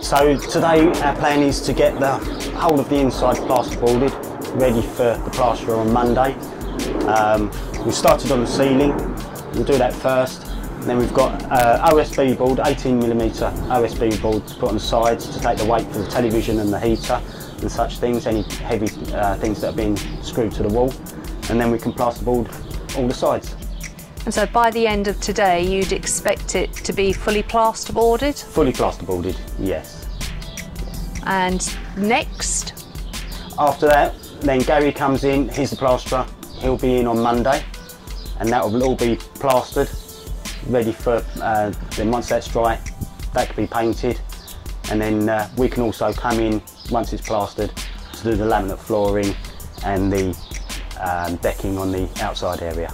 So today our plan is to get the whole of the inside plasterboarded, ready for the plasterer on Monday. Um, we've started on the ceiling, we'll do that first. Then we've got uh, OSB board, 18mm OSB board to put on the sides to take the weight for the television and the heater and such things, any heavy uh, things that have been screwed to the wall. And then we can plasterboard all the sides. And so by the end of today, you'd expect it to be fully plasterboarded? Fully plasterboarded, yes. And next? After that, then Gary comes in, he's the plasterer, he'll be in on Monday, and that will all be plastered, ready for, uh, then once that's dry, that can be painted, and then uh, we can also come in, once it's plastered, to do the laminate flooring and the um, decking on the outside area.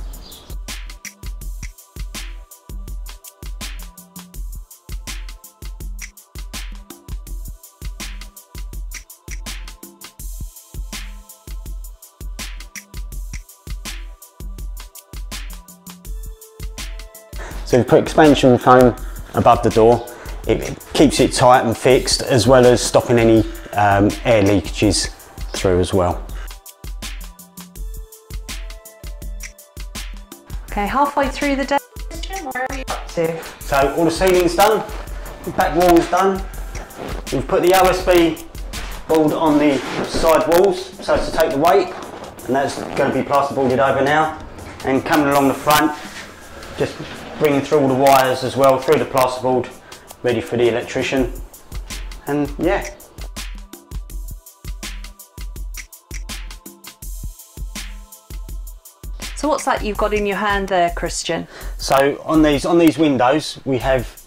So we put expansion foam above the door. It keeps it tight and fixed as well as stopping any um, air leakages through as well. Okay, halfway through the day, where are you up to? So all the ceiling's done, the back wall's done. We've put the OSB board on the side walls so as to take the weight and that's going to be plasterboarded over now. And coming along the front, just bringing through all the wires as well, through the plasterboard, ready for the electrician. And yeah. So what's that you've got in your hand there, Christian? So on these on these windows we have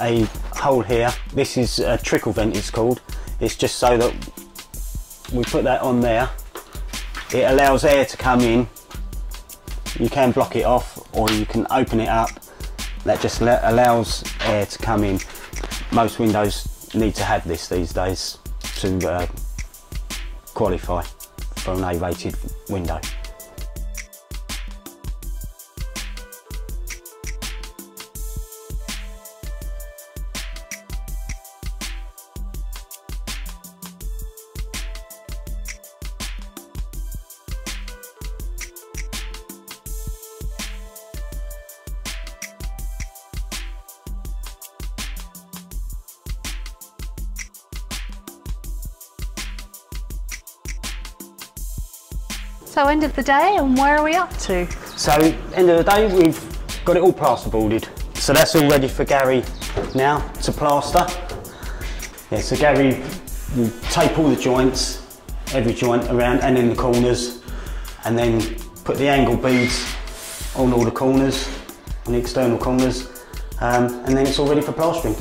a hole here. This is a trickle vent it's called. It's just so that we put that on there. It allows air to come in. You can block it off or you can open it up. That just allows air to come in. Most windows need to have this these days to uh, qualify for an A-rated window. So end of the day and where are we up to? So end of the day we've got it all plasterboarded. So that's all ready for Gary now to plaster. Yeah, so Gary will tape all the joints, every joint around and in the corners and then put the angle beads on all the corners, on the external corners um, and then it's all ready for plastering.